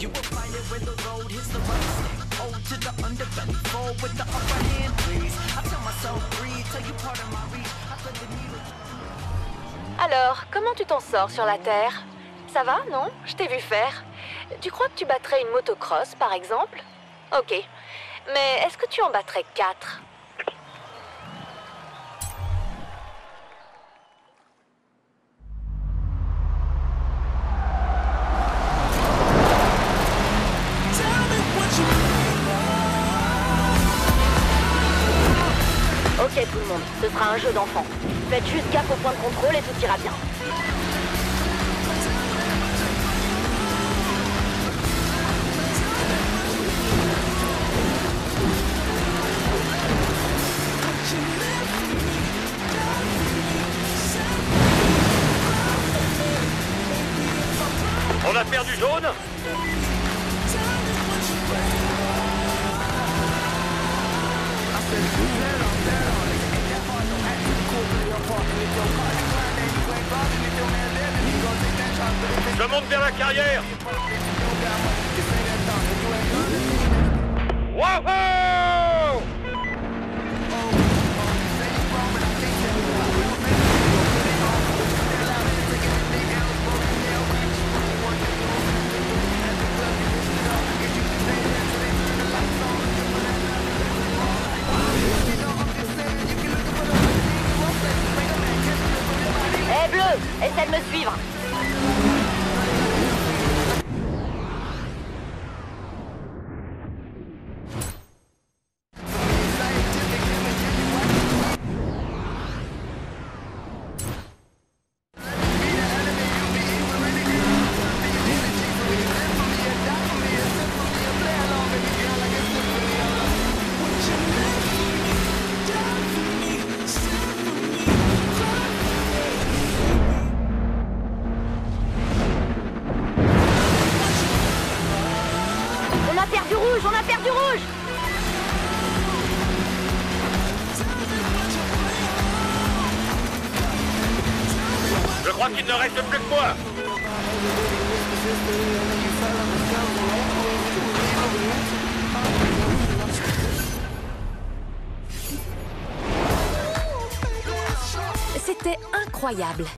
You will find it where the road hits the rubber stamp. Ode to the underbelly, fall with the upper hand, please. I tell myself, breathe, tell you part of my reach. Alors, comment tu t'en sors sur la Terre? Ça va, non? Je t'ai vu faire. Tu crois que tu battrais une motocross, par exemple? Ok. Mais est-ce que tu en battrais quatre? Ce sera un jeu d'enfant. Faites juste gaffe au point de contrôle et tout ira bien. On a perdu jaune Je monte vers la carrière Wouhou Hé Bleu, essaie de me suivre. Rouge, on a perdu rouge Je crois qu'il ne reste plus que moi C'était incroyable.